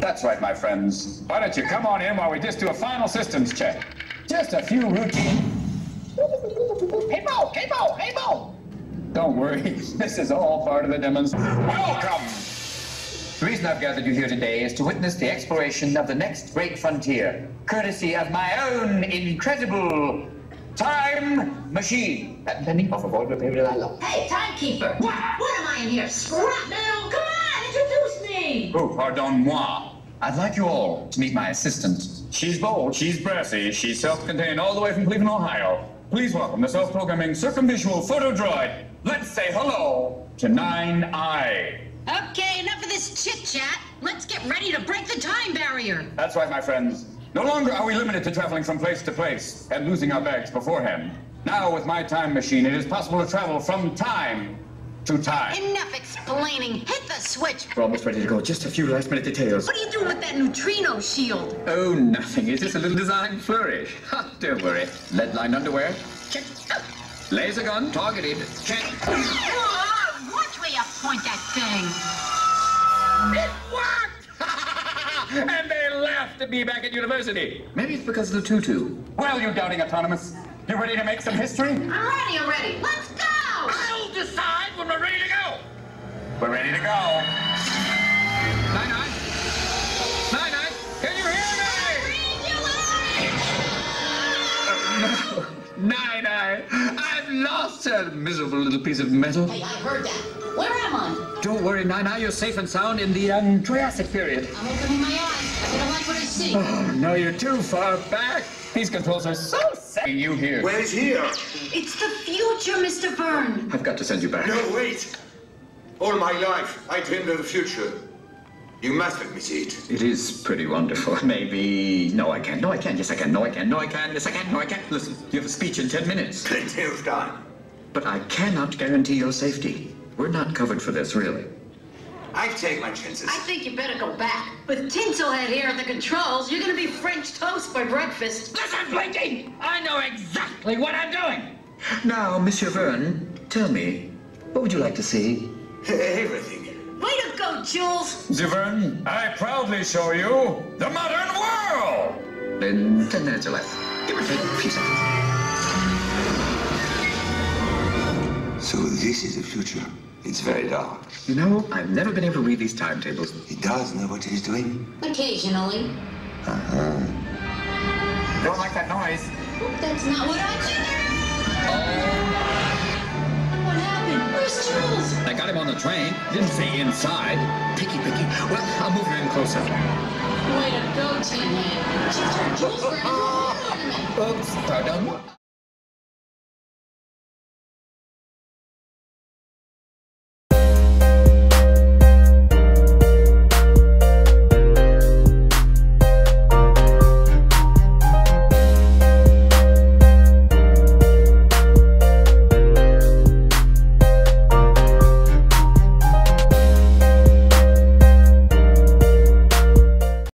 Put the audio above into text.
That's right, my friends. Why don't you come on in while we just do a final systems check? Just a few routine. Hey, Bo! Hey, Bo! Hey, Bo! Don't worry. This is all part of the demonstration. Welcome! The reason I've gathered you here today is to witness the exploration of the next great frontier, courtesy of my own incredible time machine. Penny, off of all the paper that I love. Hey, timekeeper! What? What am I in here? Scrap metal? Come on, introduce me! Oh, pardon moi. I'd like you all to meet my assistant. She's bold, she's brassy, she's self-contained all the way from Cleveland, Ohio. Please welcome the self-programming circumvisual photo droid. Let's say hello to Nine-Eye. Okay, enough of this chit-chat. Let's get ready to break the time barrier. That's right, my friends. No longer are we limited to traveling from place to place and losing our bags beforehand. Now, with my time machine, it is possible to travel from time to time. Enough explaining. Hit the switch. We're almost ready to go. Just a few last minute details. What are you doing with that neutrino shield? Oh, nothing. It's just a little design flourish. Ha, don't worry. Lead lined underwear? Check. Laser gun targeted. Check. Whoa, watch where you point that thing. It worked! and they laughed at me back at university. Maybe it's because of the tutu. Well, you doubting autonomous. You ready to make some history? I'm ready already. Let's go! I'll decide when we're ready to go. We're ready to go. Nine-Eye. Nine nine. Can you hear me? Nine nine. I've lost that miserable little piece of metal. Hey, I heard that. Where am I? Don't worry, Nine-Eye. You're safe and sound in the um, Triassic period. I'm opening my eyes. I don't like what I see. Oh, no, you're too far back. These controls are so sexy. You here? Where's here? It's the future, Mr. Verne. I've got to send you back. No, wait. All my life, I dreamed of the future. You must let me see it. It is pretty wonderful. Maybe. No, I can't. No, I can't. Yes, I can. No, I can. No, I can. Yes, I can. No, I can't. Listen, you have a speech in ten minutes. Plenty of time. But I cannot guarantee your safety. We're not covered for this, really. I take my chances. I think you better go back. With Tinselhead here at the controls, you're gonna be French toast for breakfast. Listen, Blinky! I know exactly what I'm doing! Now, Monsieur Verne, tell me, what would you like to see? Everything. Way to go, Jules. Verne, I proudly show you the modern world! In ten minutes or less. Give or take a few seconds. So this is the future. It's very dark. You know, I've never been able to read these timetables. He does know what he's doing. Occasionally. Uh-huh. Don't like that noise. That's not what I did. What happened? Where's Jules? Got him on the train. Didn't say inside. Picky, picky. Well, I'll move him in closer. Way to go, Tin Head. She turned Jules for an Oops, pardon.